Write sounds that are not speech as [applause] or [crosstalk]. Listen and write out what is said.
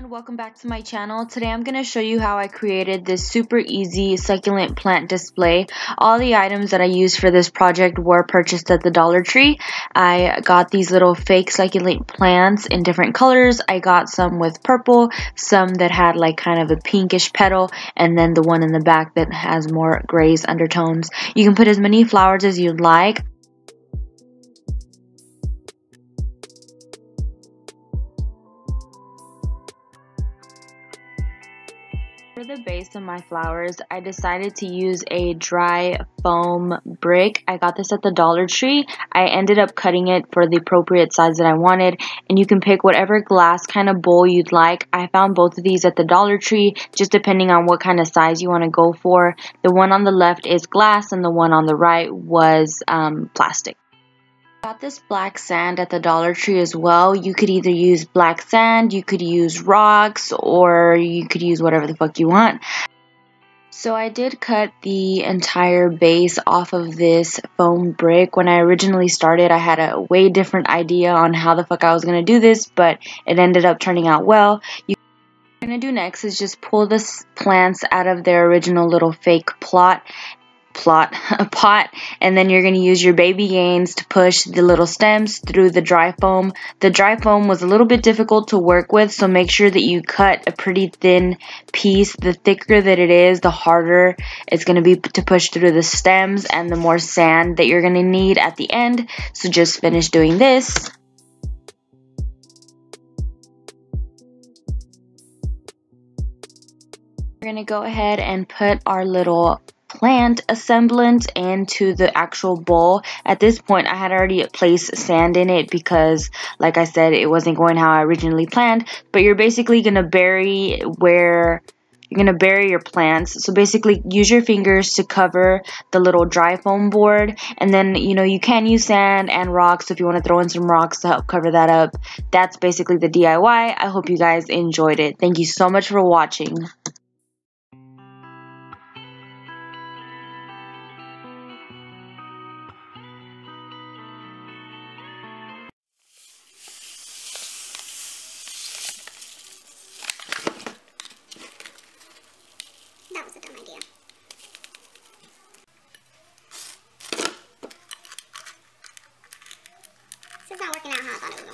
everyone, welcome back to my channel. Today I'm going to show you how I created this super easy succulent plant display. All the items that I used for this project were purchased at the Dollar Tree. I got these little fake succulent plants in different colors. I got some with purple, some that had like kind of a pinkish petal, and then the one in the back that has more grays undertones. You can put as many flowers as you'd like. For the base of my flowers, I decided to use a dry foam brick. I got this at the Dollar Tree. I ended up cutting it for the appropriate size that I wanted, and you can pick whatever glass kind of bowl you'd like. I found both of these at the Dollar Tree, just depending on what kind of size you want to go for. The one on the left is glass, and the one on the right was um, plastic. Got this black sand at the Dollar Tree as well. You could either use black sand, you could use rocks, or you could use whatever the fuck you want. So I did cut the entire base off of this foam brick. When I originally started, I had a way different idea on how the fuck I was going to do this, but it ended up turning out well. You going to do next is just pull the plants out of their original little fake plot plot a [laughs] pot and then you're going to use your baby gains to push the little stems through the dry foam. The dry foam was a little bit difficult to work with so make sure that you cut a pretty thin piece. The thicker that it is the harder it's going to be to push through the stems and the more sand that you're going to need at the end. So just finish doing this. We're going to go ahead and put our little plant assemblant into the actual bowl. At this point, I had already placed sand in it because, like I said, it wasn't going how I originally planned. But you're basically going to bury where you're going to bury your plants. So basically use your fingers to cover the little dry foam board. And then, you know, you can use sand and rocks if you want to throw in some rocks to help cover that up. That's basically the DIY. I hope you guys enjoyed it. Thank you so much for watching. Ha ha ha.